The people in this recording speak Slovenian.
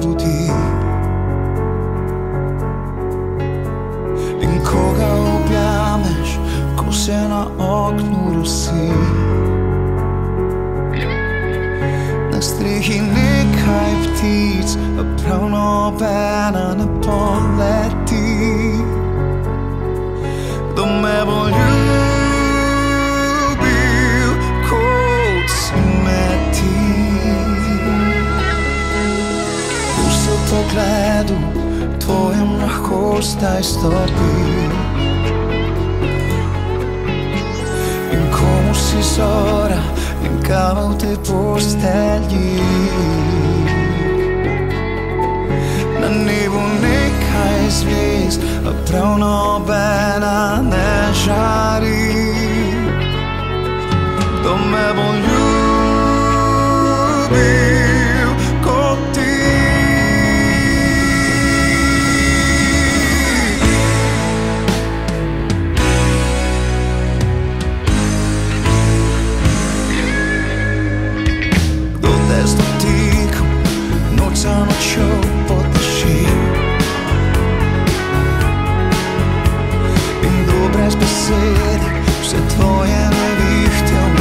vodi. In koga objameš, ko se na oknu rosi. Na strehi nekaj ptic, a prav nobena ne poleti. Pogledu tvojem lahko zdaj stopi. In komu si zora in kava v tej postelji. Na nebu nekaj zvezd, a prav nobena ne žari. Kdo me bo ljubil sun would show for the sheep In dobre spesed vse tvoje nevihtelno